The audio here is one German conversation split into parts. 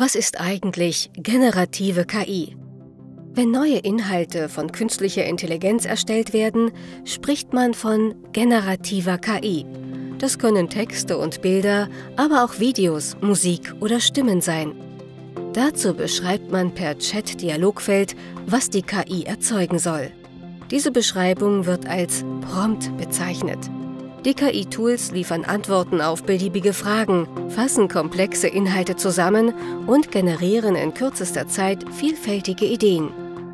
Was ist eigentlich generative KI? Wenn neue Inhalte von künstlicher Intelligenz erstellt werden, spricht man von generativer KI. Das können Texte und Bilder, aber auch Videos, Musik oder Stimmen sein. Dazu beschreibt man per Chat-Dialogfeld, was die KI erzeugen soll. Diese Beschreibung wird als Prompt bezeichnet. Die KI-Tools liefern Antworten auf beliebige Fragen, fassen komplexe Inhalte zusammen und generieren in kürzester Zeit vielfältige Ideen.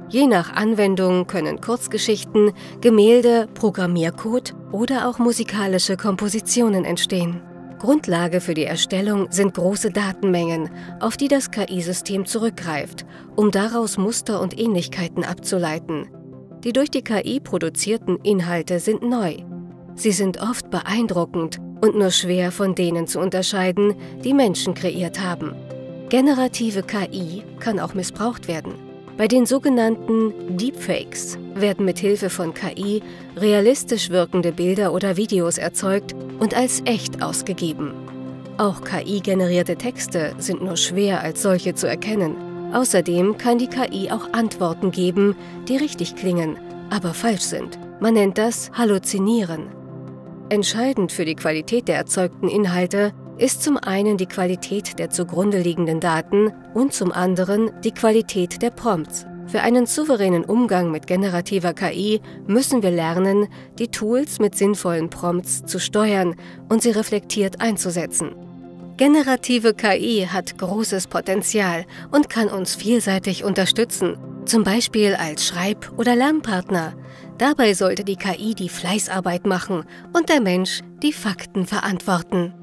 Je nach Anwendung können Kurzgeschichten, Gemälde, Programmiercode oder auch musikalische Kompositionen entstehen. Grundlage für die Erstellung sind große Datenmengen, auf die das KI-System zurückgreift, um daraus Muster und Ähnlichkeiten abzuleiten. Die durch die KI produzierten Inhalte sind neu, Sie sind oft beeindruckend und nur schwer von denen zu unterscheiden, die Menschen kreiert haben. Generative KI kann auch missbraucht werden. Bei den sogenannten Deepfakes werden mit Hilfe von KI realistisch wirkende Bilder oder Videos erzeugt und als echt ausgegeben. Auch KI-generierte Texte sind nur schwer als solche zu erkennen. Außerdem kann die KI auch Antworten geben, die richtig klingen, aber falsch sind. Man nennt das Halluzinieren. Entscheidend für die Qualität der erzeugten Inhalte ist zum einen die Qualität der zugrunde liegenden Daten und zum anderen die Qualität der Prompts. Für einen souveränen Umgang mit generativer KI müssen wir lernen, die Tools mit sinnvollen Prompts zu steuern und sie reflektiert einzusetzen. Generative KI hat großes Potenzial und kann uns vielseitig unterstützen, zum Beispiel als Schreib- oder Lernpartner. Dabei sollte die KI die Fleißarbeit machen und der Mensch die Fakten verantworten.